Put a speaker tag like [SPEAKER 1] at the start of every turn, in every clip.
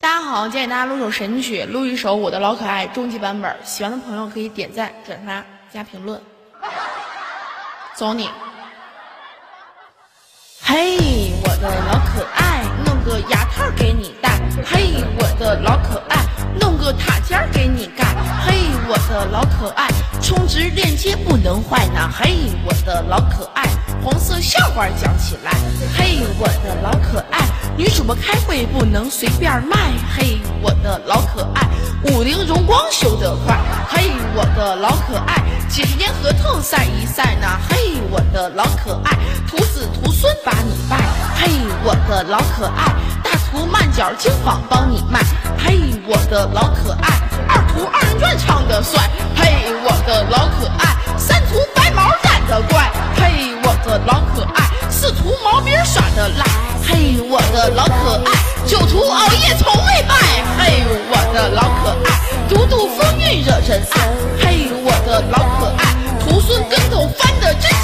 [SPEAKER 1] 大家好，今天给大家录首神曲，录一首《我的老可爱》终极版本，喜欢的朋友可以点赞、转发、加评论。走你！嘿，我的老可爱，弄个牙套给你戴。嘿，我的老可爱，弄个塔尖给你盖。嘿，我的老可爱，充值链接不能坏呢。嘿，我的老可爱，黄色笑话讲起来。嘿，我的老可爱，女主播开会不能随便卖。嘿，我的老可爱，五菱荣光修得快。嘿，我的老可爱，几十年合同晒一晒呢。嘿，我的老可爱，徒子徒孙把你拜。嘿，我的老可爱，大图慢脚金纺帮你卖。嘿，我的老可爱，二图二人转我的老可爱，酒徒熬夜从未败。嘿，我的老可爱，独独风韵惹人爱。嘿，我的老可爱，徒孙跟头翻的真。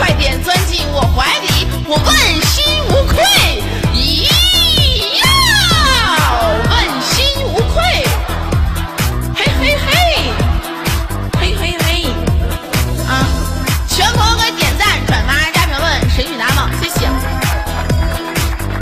[SPEAKER 1] 快点钻进我怀里我问心无愧。